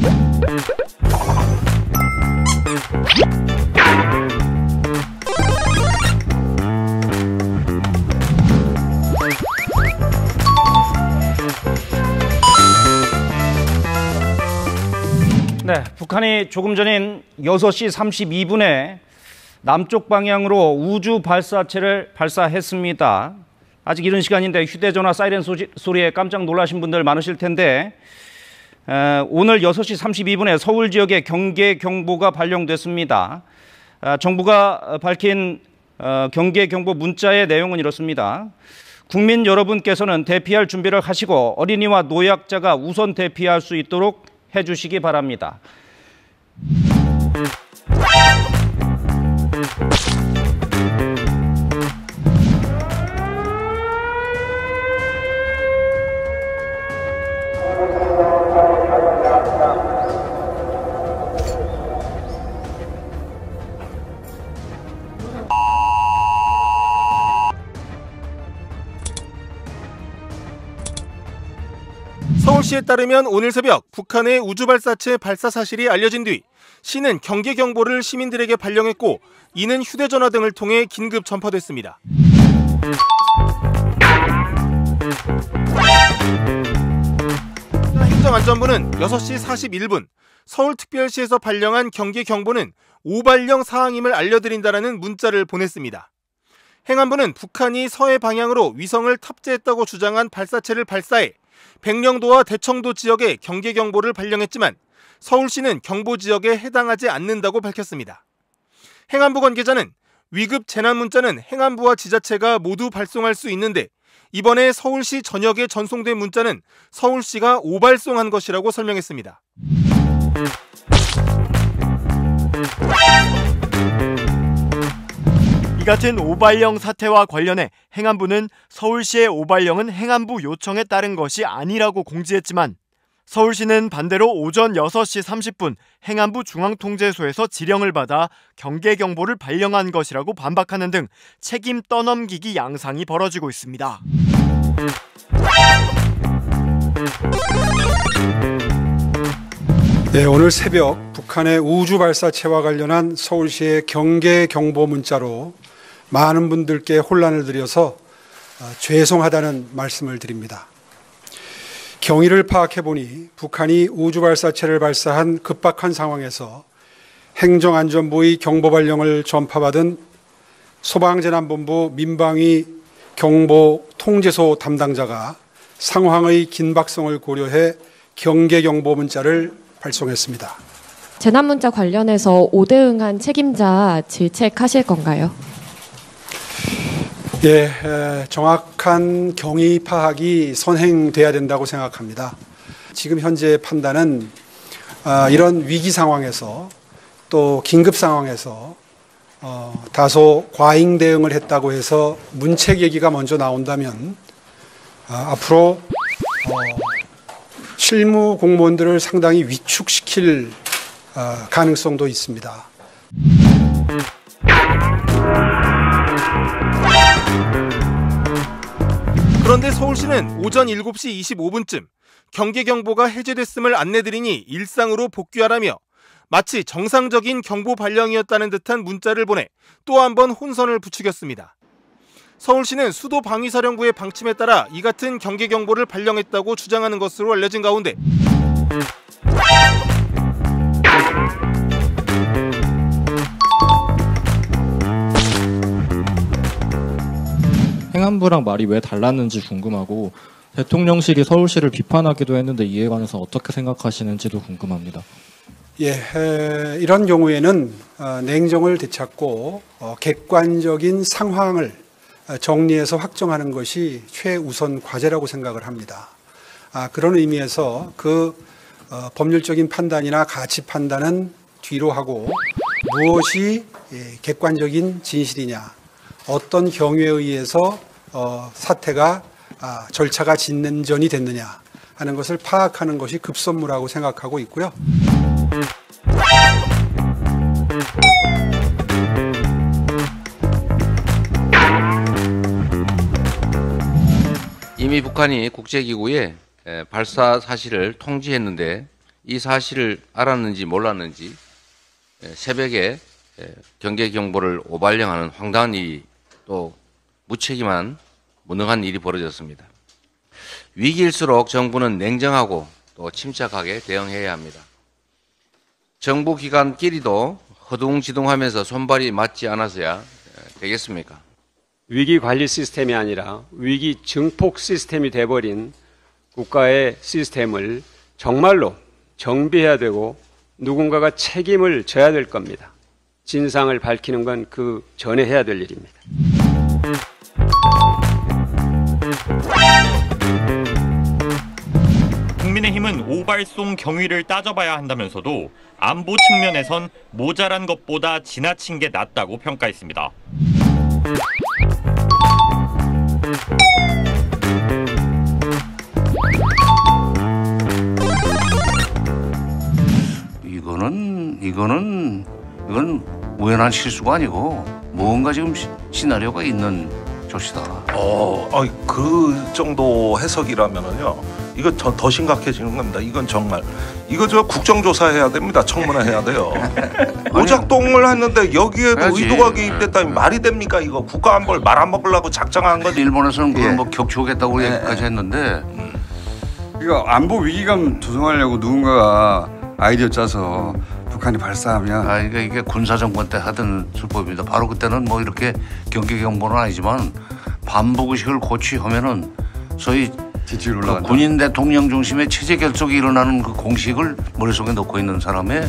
네, 북한이 조금 전인 6시 32분에 남쪽 방향으로 우주 발사체를 발사했습니다. 아직 이른 시간인데 휴대전화 사이렌 소리에 깜짝 놀라신 분들 많으실 텐데 오늘 6시 32분에 서울 지역에 경계 경보가 발령됐습니다. 아, 정부가 밝힌 어, 경계 경보 문자의 내용은 이렇습니다. 국민 여러분께서는 대피할 준비를 하시고 어린이와 노약자가 우선 대피할 수 있도록 해주시기 바랍니다. 서울시에 따르면 오늘 새벽 북한의 우주발사체 발사 사실이 알려진 뒤 시는 경계 경보를 시민들에게 발령했고 이는 휴대전화 등을 통해 긴급 전파됐습니다. 행정안전부는 6시 41분 서울특별시에서 발령한 경계 경보는 오발령 사항임을 알려드린다라는 문자를 보냈습니다. 행안부는 북한이 서해 방향으로 위성을 탑재했다고 주장한 발사체를 발사해 백령도와 대청도 지역에 경계 경보를 발령했지만 서울시는 경보 지역에 해당하지 않는다고 밝혔습니다. 행안부 관계자는 위급 재난 문자는 행안부와 지자체가 모두 발송할 수 있는데 이번에 서울시 전역에 전송된 문자는 서울시가 오발송한 것이라고 설명했습니다. 같은 오발령 사태와 관련해 행안부는 서울시의 오발령은 행안부 요청에 따른 것이 아니라고 공지했지만 서울시는 반대로 오전 6시 30분 행안부 중앙통제소에서 지령을 받아 경계 경보를 발령한 것이라고 반박하는 등 책임 떠넘기기 양상이 벌어지고 있습니다. 네, 오늘 새벽 북한의 우주 발사체와 관련한 서울시의 경계 경보 문자로 많은 분들께 혼란을 드려서 어, 죄송하다는 말씀을 드립니다. 경위를 파악해 보니 북한이 우주 발사체를 발사한 급박한 상황에서 행정안전부의 경보 발령을 전파받은 소방재난본부 민방위 경보 통제소 담당자가 상황의 긴박성을 고려해 경계 경보 문자를 발송했습니다. 재난 문자 관련해서 오대응한 책임자 질책하실 건가요? 예, 정확한 경위 파악이 선행돼야 된다고 생각합니다. 지금 현재 판단은 아, 이런 위기 상황에서 또 긴급 상황에서 어, 다소 과잉 대응을 했다고 해서 문책 얘기가 먼저 나온다면 아, 앞으로 어, 실무 공무원들을 상당히 위축시킬 아, 가능성도 있습니다. 그런데 서울시는 오전 7시 25분쯤 경계경보가 해제됐음을 안내드리니 일상으로 복귀하라며 마치 정상적인 경보 발령이었다는 듯한 문자를 보내 또 한 번 혼선을 부추겼습니다. 서울시는 수도 방위사령부의 방침에 따라 이 같은 경계 경보를 발령했다고 주장하는 것으로 알려진 가운데 행안부랑 말이 왜 달랐는지 궁금하고 대통령실이 서울시를 비판하기도 했는데 이에 관해서 어떻게 생각하시는지도 궁금합니다. 예, 에, 이런 경우에는 어, 냉정을 되찾고 어, 객관적인 상황을 어, 정리해서 확정하는 것이 최우선 과제라고 생각을 합니다. 아, 그런 의미에서 그 어, 법률적인 판단이나 가치 판단은 뒤로 하고 무엇이 예, 객관적인 진실이냐, 어떤 경위에 의해서 어, 사태가 아, 절차가 진전이 됐느냐 하는 것을 파악하는 것이 급선무라고 생각하고 있고요. 이미 북한이 국제기구에 발사 사실을 통지했는데 이 사실을 알았는지 몰랐는지 에, 새벽에 에, 경계 경보를 오발령하는 황당한 일이 또 무책임한 무능한 일이 벌어졌습니다. 위기일수록 정부는 냉정하고 또 침착하게 대응해야 합니다. 정부 기관끼리도 허둥지둥하면서 손발이 맞지 않아서야 에, 되겠습니까? 위기 관리 시스템이 아니라 위기 증폭 시스템이 돼버린 국가의 시스템을 정말로 정비해야 되고 누군가가 책임을 져야 될 겁니다. 진상을 밝히는 건 그 전에 해야 될 일입니다. 국민의힘은 오발송 경위를 따져봐야 한다면서도 안보 측면에선 모자란 것보다 지나친 게 낫다고 평가했습니다. 이거는 이거는 이건 우연한 실수가 아니고 뭔가 지금 시, 시나리오가 있는 조치다. 어, 어, 그 정도 해석이라면은요. 이거 더, 더 심각해지는 겁니다. 이건 정말 이거 저 국정조사 해야 됩니다. 청문회 해야 돼요. 오작동을 했는데 여기에도 해야지. 의도가 개입됐다니 말이 됩니까? 이거 국가 안보를 말아먹으려고 작정한 거지. 일본에서는 그걸 예. 뭐 격추겠다고 얘기까지 했는데 이거 안보 위기감 조성하려고 누군가가 아이디어 짜서 북한이 발사하면 아 이게 이게 군사 정권 때 하던 수법입니다. 바로 그때는 뭐 이렇게 경계 경보는 아니지만 반복 의식을 고취하면은 소위 지지율 그 올라간다. 군인 대통령 중심의 체제 결속이 일어나는 그 공식을 머릿속에 넣고 있는 사람의